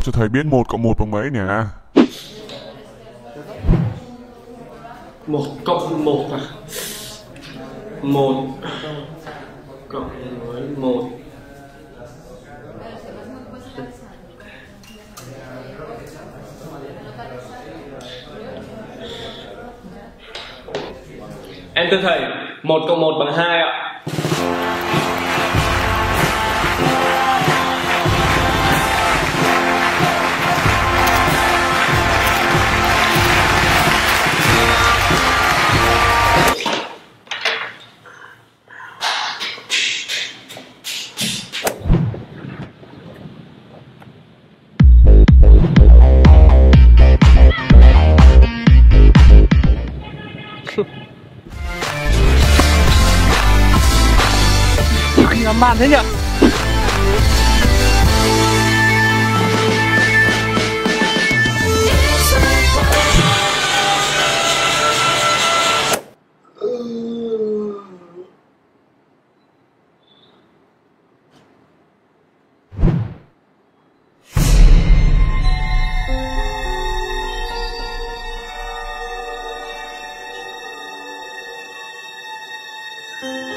đọc cho thầy biết một cộng một bằng mấy nhỉ? một cộng một à? Một cộng với một. Em thưa thầy, một cộng một bằng hai ạ. Ngắm màn thế nhỉ? It's